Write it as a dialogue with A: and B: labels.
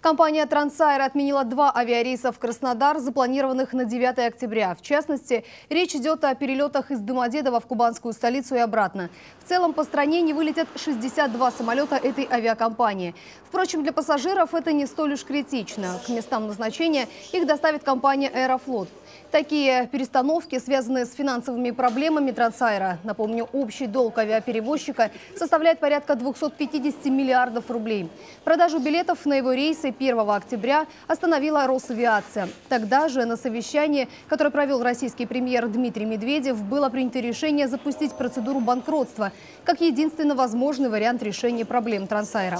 A: Компания «Трансайр» отменила два авиарейса в Краснодар, запланированных на 9 октября. В частности, речь идет о перелетах из Домодедово в кубанскую столицу и обратно. В целом по стране не вылетят 62 самолета этой авиакомпании. Впрочем, для пассажиров это не столь уж критично. К местам назначения их доставит компания «Аэрофлот». Такие перестановки связаны с финансовыми проблемами «Трансайра». Напомню, общий долг авиаперевозчика составляет порядка 250 миллиардов рублей. Продажу билетов на его рейсы рейсы 1 октября остановила Росавиация. Тогда же на совещании, которое провел российский премьер Дмитрий Медведев, было принято решение запустить процедуру банкротства как единственно возможный вариант решения проблем Трансайра.